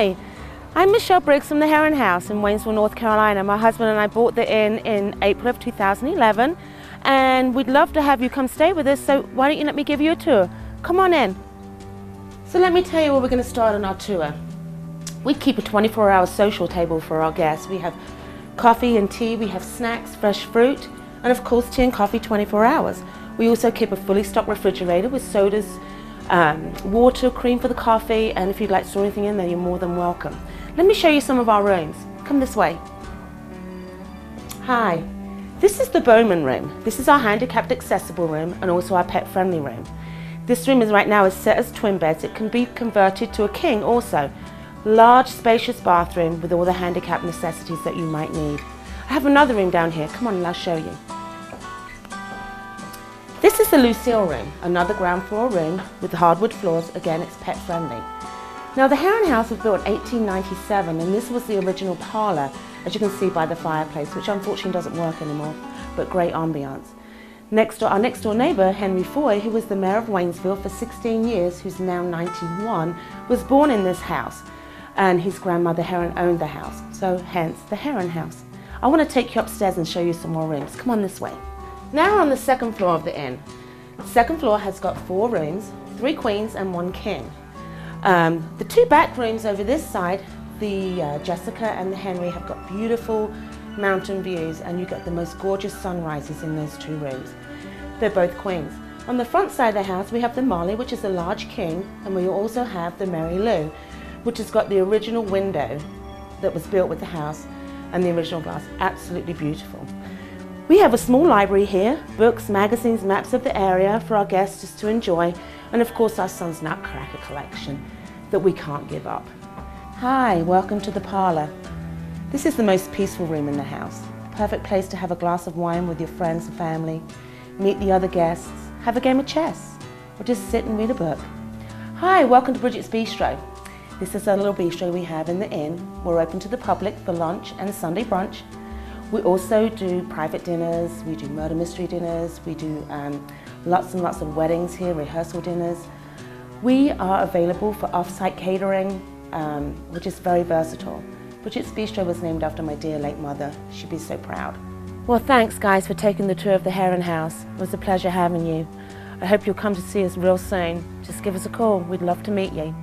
Hi, I'm Michelle Briggs from the Herren House in Waynesville, North Carolina. My husband and I bought the inn in April of 2011 and we'd love to have you come stay with us, so why don't you let me give you a tour? Come on in. So let me tell you where we're going to start on our tour. We keep a 24 hour social table for our guests. We have coffee and tea, we have snacks, fresh fruit, and of course tea and coffee 24 hours. We also keep a fully stocked refrigerator with sodas, um, water, cream for the coffee, and if you'd like to store anything in there, you're more than welcome. Let me show you some of our rooms. Come this way. Hi, this is the Bowman room. This is our handicapped accessible room and also our pet friendly room. This room is right now is set as twin beds. It can be converted to a king also. Large spacious bathroom with all the handicap necessities that you might need. I have another room down here. Come on and I'll show you. This is the Lucille room, another ground floor room with hardwood floors. Again, it's pet friendly. Now the Herren House was built in 1897 and this was the original parlour, as you can see by the fireplace, which unfortunately doesn't work anymore, but great ambiance. Next door, our next door neighbour, Henry Foy, who was the mayor of Waynesville for 16 years, who's now 91, was born in this house and his grandmother Herren owned the house, so hence the Herren House. I want to take you upstairs and show you some more rooms. Come on this way. Now we're on the second floor of the inn. The second floor has got four rooms, three queens and one king. Um, the two back rooms over this side, the uh, Jessica and the Henry have got beautiful mountain views and you get the most gorgeous sunrises in those two rooms. They're both queens. On the front side of the house we have the Molly, which is a large king, and we also have the Mary Lou, which has got the original window that was built with the house and the original glass. Absolutely beautiful. We have a small library here, books, magazines, maps of the area for our guests just to enjoy, and of course our son's Nutcracker collection that we can't give up. Hi, welcome to the parlour. This is the most peaceful room in the house. Perfect place to have a glass of wine with your friends and family, meet the other guests, have a game of chess, or just sit and read a book. Hi, welcome to Bridget's Bistro. This is a little bistro we have in the inn. We're open to the public for lunch and Sunday brunch. We also do private dinners, we do murder mystery dinners, we do um, lots and lots of weddings here, rehearsal dinners. We are available for off-site catering, um, which is very versatile. Bridget's Bistro was named after my dear late mother. She'd be so proud. Well, thanks guys for taking the tour of the Herren House. It was a pleasure having you. I hope you'll come to see us real soon. Just give us a call. We'd love to meet you.